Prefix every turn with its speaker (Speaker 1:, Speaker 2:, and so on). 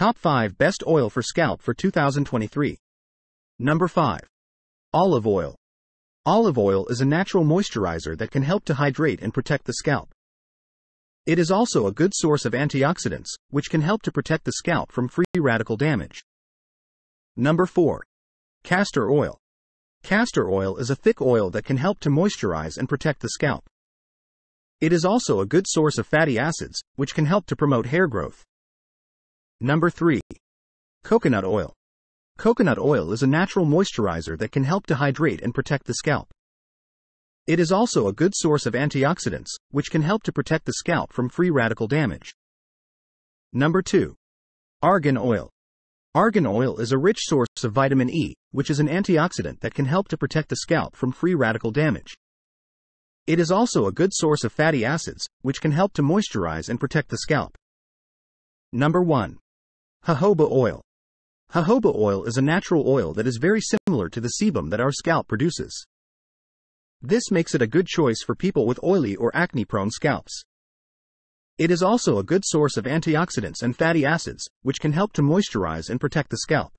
Speaker 1: Top 5 Best Oil for Scalp for 2023. Number 5. Olive Oil. Olive oil is a natural moisturizer that can help to hydrate and protect the scalp. It is also a good source of antioxidants, which can help to protect the scalp from free radical damage. Number 4. Castor Oil. Castor oil is a thick oil that can help to moisturize and protect the scalp. It is also a good source of fatty acids, which can help to promote hair growth. Number 3. Coconut Oil. Coconut oil is a natural moisturizer that can help to hydrate and protect the scalp. It is also a good source of antioxidants, which can help to protect the scalp from free radical damage. Number 2. Argan Oil. Argan oil is a rich source of vitamin E, which is an antioxidant that can help to protect the scalp from free radical damage. It is also a good source of fatty acids, which can help to moisturize and protect the scalp. Number 1. Jojoba Oil. Jojoba oil is a natural oil that is very similar to the sebum that our scalp produces. This makes it a good choice for people with oily or acne prone scalps. It is also a good source of antioxidants and fatty acids, which can help to moisturize and protect the scalp.